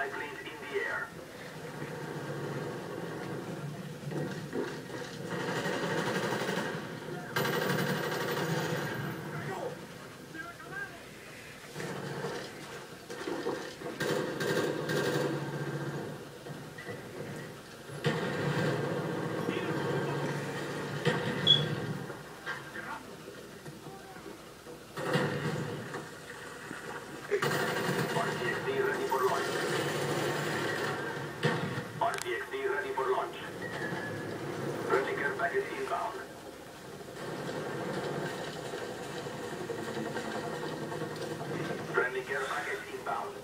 spy planes in the air. RCXD ready for launch. RCXD ready for launch. Friendly care package inbound. Friendly care package inbound.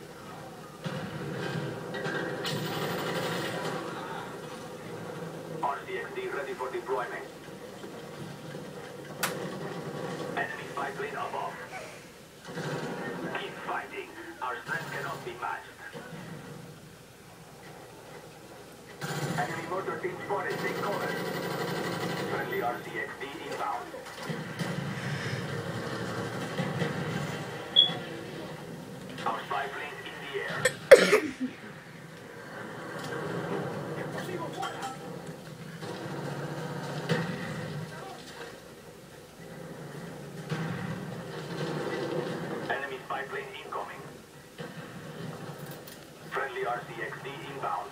RCXD ready for deployment. Enemy spy plane above. Keep fighting. Our strength cannot be matched. Enemy mortar team spotted. Cover. Inbound. Our spy plane in the air. Enemy spy plane incoming. Friendly RCXD inbound.